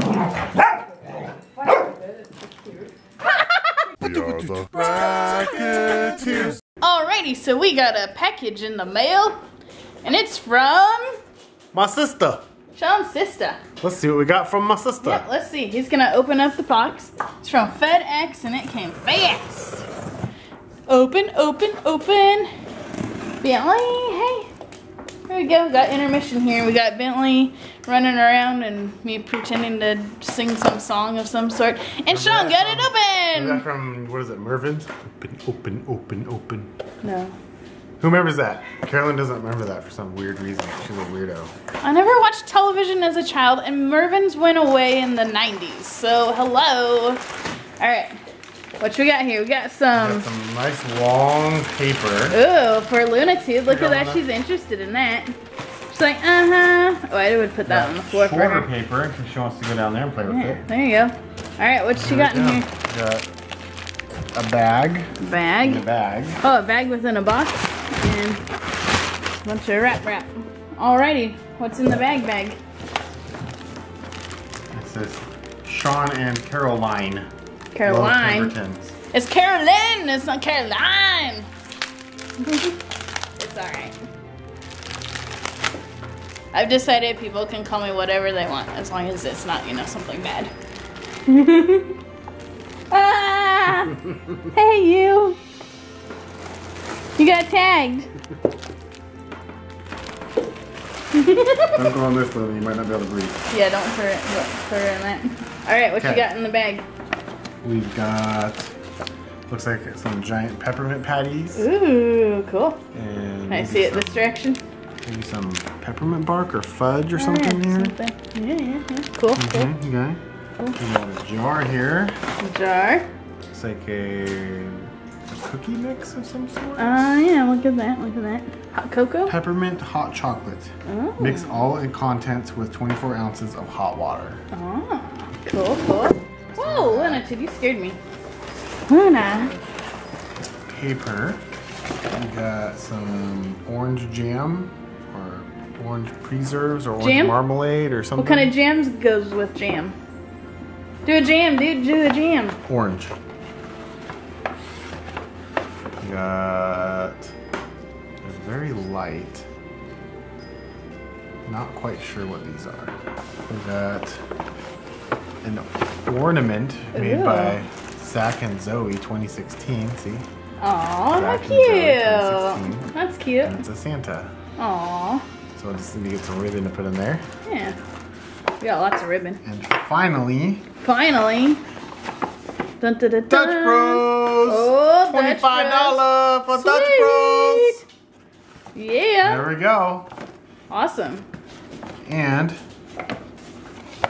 Alrighty, so we got a package in the mail, and it's from My sister. Shaun's sister. Let's see what we got from my sister. Yeah, let's see. He's gonna open up the box. It's from FedEx, and it came fast. Open, open, open. Bentley. There we go. Got intermission here. We got Bentley running around and me pretending to sing some song of some sort. And Shaun got it Is that open. from, what is it, Mervyn's? Open, open, open, open. No. Who remembers that? Carolyn doesn't remember that for some weird reason. She's a weirdo. I never watched television as a child, and Mervyn's went away in the 90s. So, hello. All right. What we got here? We got some. Got some nice long paper. Ooh, for Luna too. Look at that. She's interested in that. She's like, uh huh. Oh, I would put that on the floor for her. paper if she wants to go down there and play with it. there you go. All right, what she got in here? Got a bag. In a Bag. bag. Oh, a bag within a box and a bunch of wrap wrap. Alrighty, what's in the bag bag? It says Shaun and Caroline. Caroline. It's Carolyn. It's not Caroline. it's alright. I've decided people can call me whatever they want as long as it's not, you know, something bad. ah! Hey, you! You got tagged. Don't go on this one, you might not be able to breathe. Yeah, don't put it, don't put it in that. Alright, what you got in the bag? We've got, looks like some giant peppermint patties. Ooh, cool. And Can I see it some, this direction? Maybe some peppermint bark or fudge or Oh, something yeah, here. something. Yeah, yeah, yeah. Cool, Mhm, okay. We got a jar here. cool. Jar. It's like a, a cookie mix of some sort. Oh, yeah, look at that, look at that. Hot cocoa? Peppermint hot chocolate. Oh. Mix all its contents with 24 ounces of hot water. Oh, cool, cool. Oh, Whoa, Luna, dude, you scared me. Luna. Paper. We got some orange jam or orange preserves or orange Jam? marmalade or something. What kind of jams goes with jam? Do a jam, dude, do a jam. Orange. We got. They're very light. Not quite sure what these are. We got an ornament made by Zach and Zoe 2016. See? Aw, how cute. That's cute. And it's a Santa. Aw, So I just need to get some ribbon to put in there. yeah. We got lots of ribbon. And finally, Finally. Dun, dun, dun, Dutch. Bros! Oh, Dutch $25 for Dutch Bros! Yeah. There we go. Awesome. And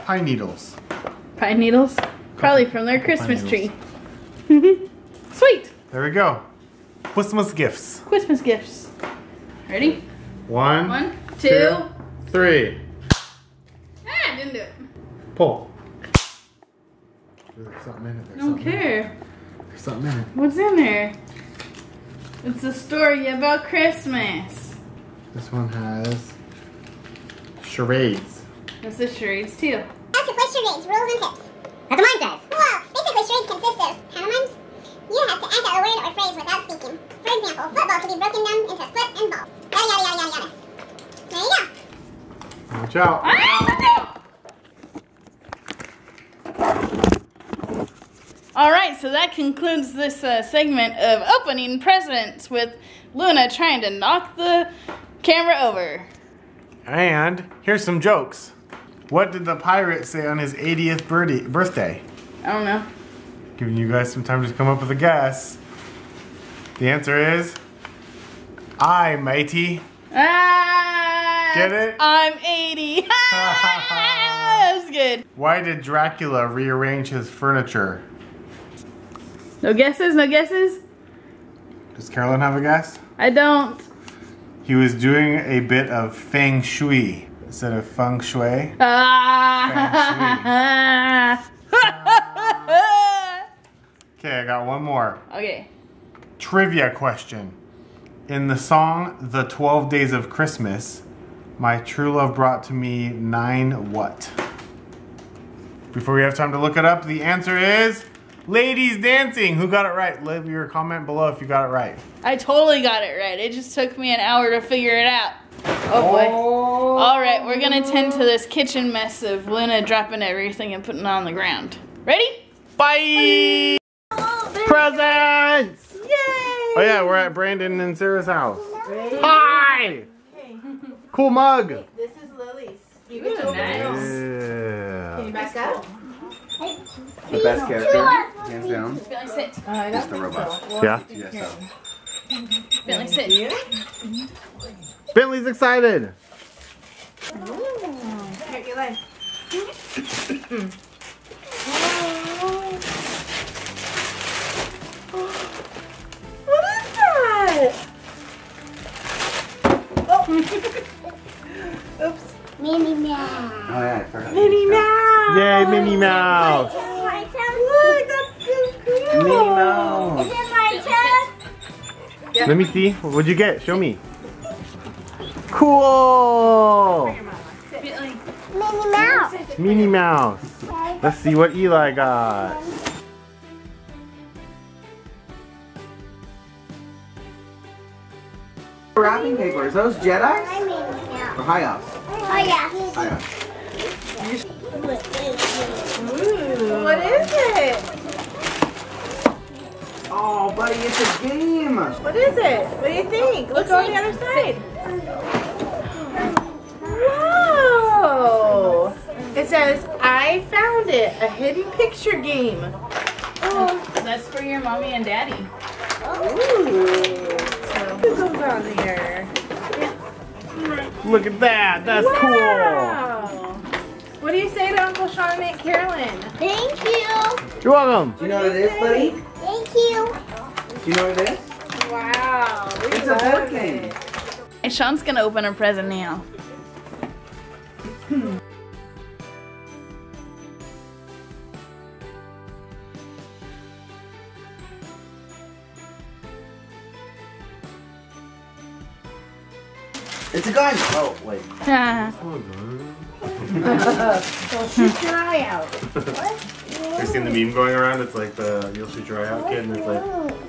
pine needles. Pine needles. Probably from their Christmas tree. Sweet. There we go. Christmas gifts. Christmas gifts. Ready? One, One, two. three. Ah, didn't do it. Pull. There's something in it. There's Don't something in care. There's something in it. What's in there? It's a story about Christmas. This one has charades. This is charades too. How to play charades, rules and tips. That's what mine says. Well, basically charades consist of pantomimes. You have to enter a word or phrase without speaking. For example, football can be broken down into foot and ball. Yada yada yada yada yada. There you go. Watch out. Ah! All right, so that concludes this uh, segment of opening presents with Luna trying to knock the camera over. And here's some jokes. What did the pirate say on his 80th birdie, birthday? I don't know. Giving you guys some time to come up with a guess. The answer is, I, matey. Ah, Get it? I'm 80. that was good. Why did Dracula rearrange his furniture? No guesses? No guesses? Does Carolyn have a guess? I don't. He was doing a bit of fang shui instead of feng shui. Ah. Okay, I got one more. okay. Trivia question. In the song The 12 Days of Christmas, my true love brought to me nine what? Before we have time to look it up, the answer is ladies dancing. Who got it right? Leave your comment below if you got it right. I totally got it right. It just took me an hour to figure it out. Oh boy. Oh. All right, we're gonna tend to this kitchen mess of Luna dropping everything and putting it on the ground. Ready? Bye. Presents. Yay! Oh yeah, we're at Brandon and Sarah's house. Hi. Cool mug. This is Lily's. You Ooh, get to open nice. Yeah. Can you back up? The best character, hands down. Bentley, sit. It's the robot. Yeah. Yes, so. Bentley, sit. Bentley's excited. Here, Eli. What is that? Oh. Oops. Minnie Mouse. Oh yeah, I forgot. Minnie Mouse. Yay, Minnie Mouse. Look, that's so cool. Minnie Mouse. Is it my turn? Let me see. What'd you get? Show me. Cool. Minnie Mouse. Minnie Mouse. Let's see what Eli got. Wrapping paper. Is those Jedi Minnie Mouse. or high ups? Oh yeah. High ups. Ooh, what is it? Oh, buddy, it's a game. What is it? What do you think? Look on the other side. Whoa! It says, I found it, a hidden picture game. Oh. That's for your mommy and daddy. Ooh. So, what goes on here? Look at that. That's cool. Wow. What do you say to Uncle Shaun and Aunt Carolyn? Thank you. You're welcome. Do you know what it is, buddy? Thank you. Do you know what it is? Wow. It's a board game. it. And Shaun's gonna open her present now. It's a gun. Oh, wait. Well, shoot your eye out. You seen the meme going around? It's like the you'll shoot your eye out kid, and it's like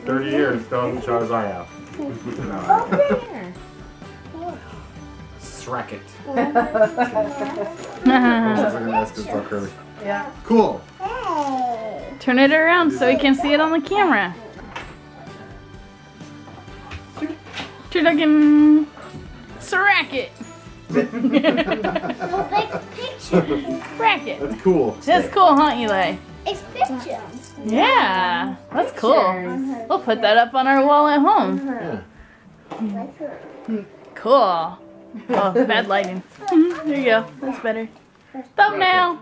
30 years still hasn't shot his eye out. There. Srack it. Yeah. Cool. Turn it around so we can see it on the camera. Turducken. Sracket. Little big picture. Racket. That's cool. That's cool, huh, Eli? It's pictures. Yeah, that's cool. We'll put that up on our wall at home. Yeah. Cool. Oh, bad lighting. there you go. That's better. Thumbnail.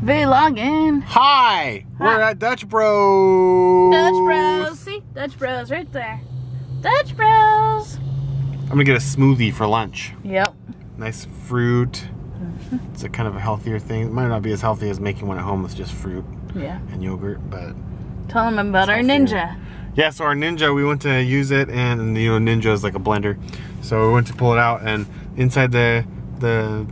Vlogging. Hi, we're at Dutch Bros. Dutch Bros. See? Dutch Bros right there. Dutch Bros. I'm gonna get a smoothie for lunch. Yep. Nice fruit. Mm-hmm. It's a kind of a healthier thing. It might not be as healthy as making one at home with just fruit Yeah. and yogurt, but Tell them about our ninja. yeah. So our Ninja, we went to use it, and you know Ninja is like a blender, so we went to pull it out, and inside the the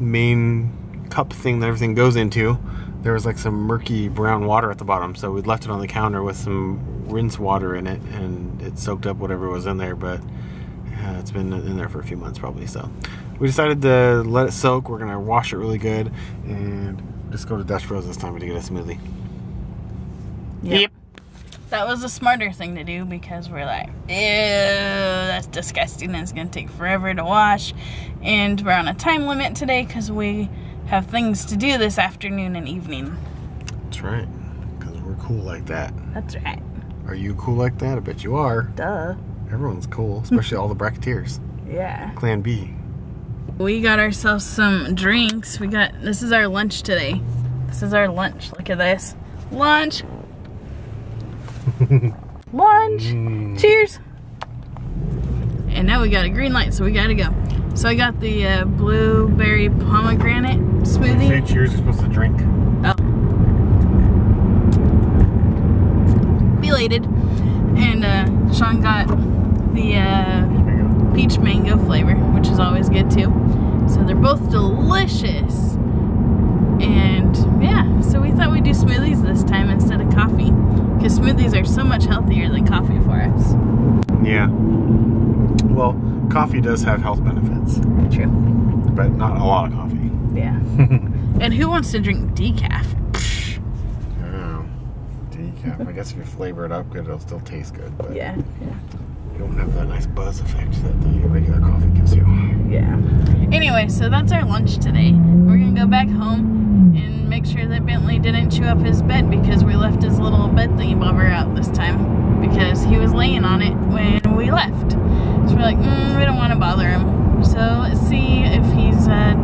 main cup thing that everything goes into, there was like some murky brown water at the bottom. So we left it on the counter with some rinse water in it, and it soaked up whatever was in there. But uh, it's been in there for a few months probably. So we decided to let it soak. We're gonna wash it really good, and just go to Dutch Bros this time to get a smoothie. Yep. That was a smarter thing to do because we're like, ew, that's disgusting and it's gonna take forever to wash. And we're on a time limit today because we have things to do this afternoon and evening. That's right, because we're cool like that. That's right. Are you cool like that? I bet you are. Duh. Everyone's cool, especially all the bracketteers. Yeah. Clan B. We got ourselves some drinks. We got, this is our lunch today. This is our lunch. Look at this. Lunch. lunch. Cheers. And now we got a green light, so we gotta go. So I got the uh, blueberry pomegranate smoothie. Say cheers, you're supposed to drink. Oh. Belated. And uh, Shaun got the uh, you peach mango flavor, which is always good too. So they're both delicious. And yeah, so we thought we'd do smoothies this time instead of coffee. Because smoothies are so much healthier than coffee for us. Yeah. Well, coffee does have health benefits, True. but not a lot of coffee. Yeah. and who wants to drink decaf? Oh, decaf. I guess if you flavor it up good, it'll still taste good, but Yeah. You don't have that nice buzz effect that the regular coffee gives you. Yeah. Anyway, so that's our lunch today. We're gonna go back home and make sure that Bentley didn't chew up his bed because we left his little bed thingy bobber out this time because he was laying on it when we left. So we're like, mm, we don't want to bother him. So let's see if he's uh,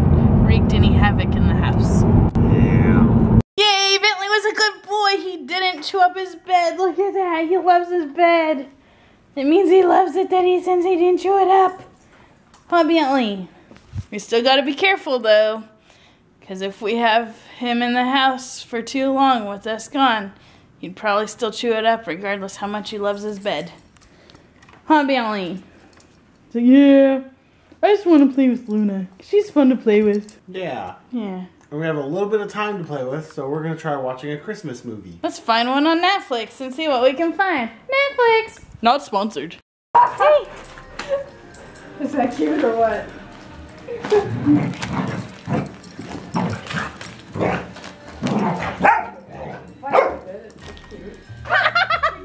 wreaked any havoc in the house. Yeah. Yay, Bentley was a good boy. He didn't chew up his bed. Look at that. He loves his bed. It means he loves it that he since he didn't chew it up. Huh, Bentley? We still gotta be careful though. Because if we have him in the house for too long with us gone, he'd probably still chew it up regardless how much he loves his bed. Huh, Bentley? So, yeah. I just want to play with Luna. She's fun to play with. Yeah. Yeah. And we have a little bit of time to play with, so we're gonna try watching a Christmas movie. Let's find one on Netflix and see what we can find. Netflix! Not sponsored. Hey! Is that cute or what?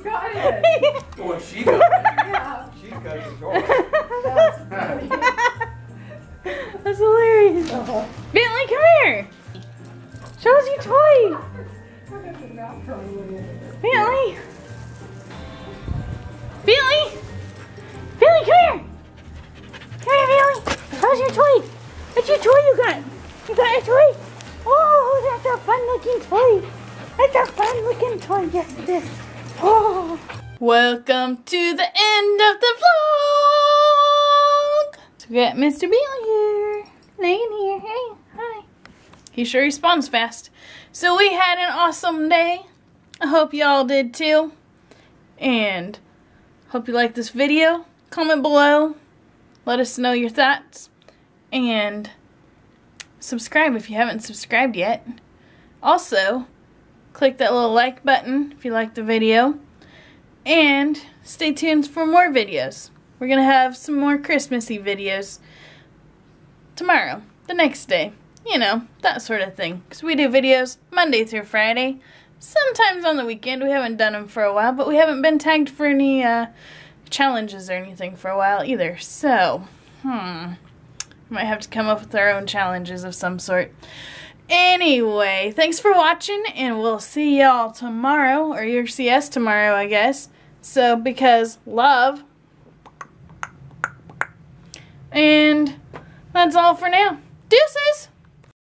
Got it. Well, she got it. She got it short. That's hilarious. Bentley, come Oh, that's a fun looking toy! That's a fun looking toy, yes it is. Oh! Welcome to the end of the vlog! So we got Mr. Bentley here, laying here. Hey, hi. He sure responds fast. So we had an awesome day. I hope y'all did too. And hope you like this video. Comment below. Let us know your thoughts. And subscribe if you haven't subscribed yet. Also, click that little like button if you like the video. And stay tuned for more videos. We're going to have some more Christmassy videos tomorrow, the next day. You know, that sort of thing. Because we do videos Monday through Friday. Sometimes on the weekend. We haven't done them for a while, but we haven't been tagged for any uh, challenges or anything for a while either. So, hmm. Might have to come up with our own challenges of some sort. Anyway, thanks for watching, and we'll see y'all tomorrow, or see us tomorrow, I guess. So, because love. And that's all for now. Deuces!